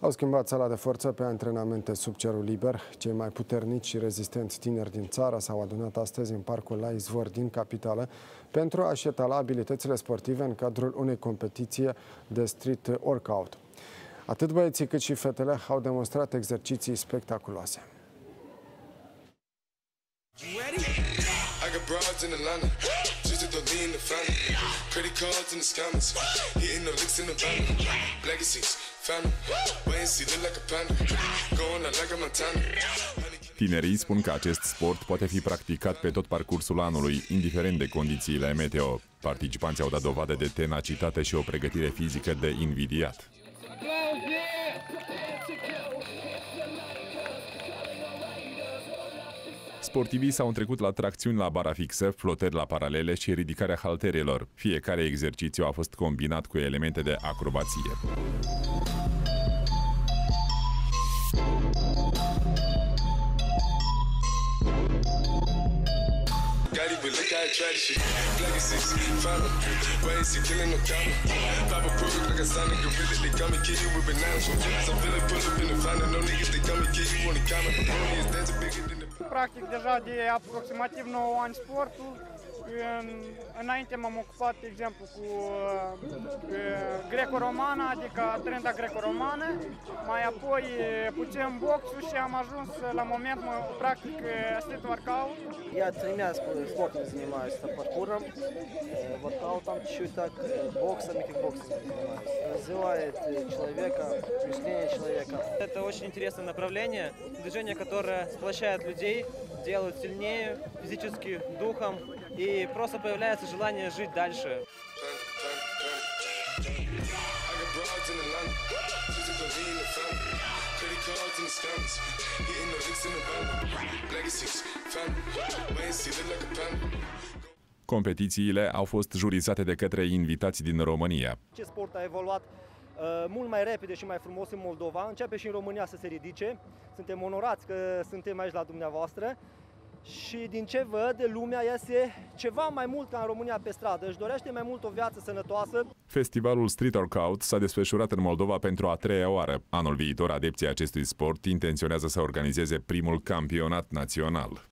Au schimbat sala de forță pe antrenamente sub cerul liber. Cei mai puternici și rezistenți tineri din țară s-au adunat astăzi în parcul la izvor din capitală pentru a-și etala abilitățile sportive în cadrul unei competiții de street workout. Atât băieții cât și fetele au demonstrat exerciții spectaculoase. Credit cards the scammers, hitting the licks in the van. Legacies, family, wait and see, look like a panda. Going out like a Montana. Tinerii spun că acest sport poate fi practicat pe tot parcursul anului, indiferent de condițiile meteo. Participanții au dat dovadă de tenacitate și o pregătire fizică de invidiat. Sportivii s-au întrecut la tracțiuni la bara fixă, flotări la paralele și ridicarea halterelor. Fiecare exercițiu a fost combinat cu elemente de acrobație. Practic deja de aproximativ 9 ani sportul în, înainte m-am ocupat, de exemplu, cu uh, greco-romană, adică trenda greco-romană, mai apoi puțin boxul și am ajuns la moment, mă practic street workout. Я три месяца спортом занимаюсь, паркуром, воркаутом чуть-чуть так, боксом и кикбоксом занимаюсь. развивает человека, мышление человека. Это очень интересное направление, движение, которое сплощает людей, делает сильнее физически, духом, и просто появляется желание жить дальше. cards fam. Way see, look like a pan. Competițiile au fost jurizate de către invitați din România. Ce sport a evoluat uh, mult mai repede și mai frumos în Moldova, începe și în România să se ridice. Suntem onorați că suntem aici la dumneavoastră și din ce văd, lumea iese ceva mai mult ca în România pe stradă. Își dorește mai mult o viață sănătoasă. Festivalul Street Workout s-a desfășurat în Moldova pentru a treia oară. Anul viitor, adepții acestui sport intenționează să organizeze primul campionat național.